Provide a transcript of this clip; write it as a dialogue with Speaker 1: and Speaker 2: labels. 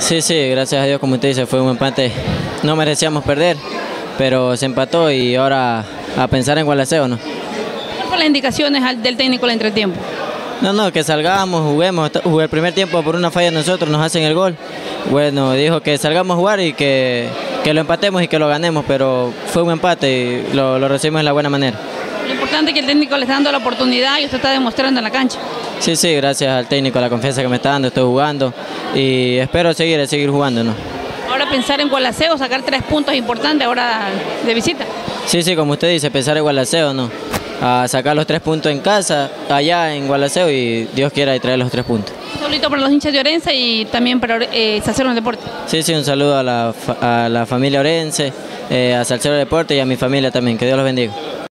Speaker 1: Sí, sí, gracias a Dios, como usted dice, fue un empate. No merecíamos perder, pero se empató y ahora a pensar en Gualaceo, ¿no?
Speaker 2: ¿Cuáles fueron las indicaciones del técnico al entretiempo?
Speaker 1: No, no, que salgamos, juguemos. Jugué el primer tiempo por una falla de nosotros, nos hacen el gol. Bueno, dijo que salgamos a jugar y que, que lo empatemos y que lo ganemos, pero fue un empate y lo, lo recibimos de la buena manera.
Speaker 2: Lo importante es que el técnico le está dando la oportunidad y usted está demostrando en la cancha.
Speaker 1: Sí, sí, gracias al técnico, a la confianza que me está dando, estoy jugando y espero seguir, seguir jugando, ¿no?
Speaker 2: Ahora pensar en Gualaceo, sacar tres puntos importantes ahora de visita.
Speaker 1: Sí, sí, como usted dice, pensar en Gualaceo, ¿no? A sacar los tres puntos en casa, allá en Gualaceo y Dios quiera y traer los tres puntos.
Speaker 2: Un saludito para los hinchas de Orense y también para eh, Salcedo Deporte.
Speaker 1: Sí, sí, un saludo a la, a la familia Orense, eh, a Salcero Deporte y a mi familia también. Que Dios los bendiga.